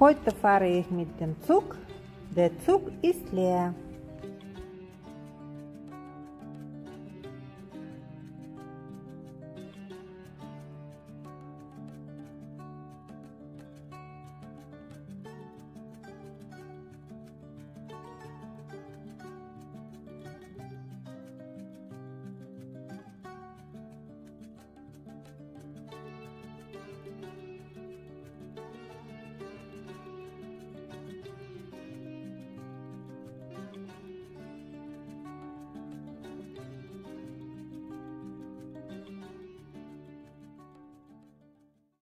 Heute fahre ich mit dem Zug. Der Zug ist leer.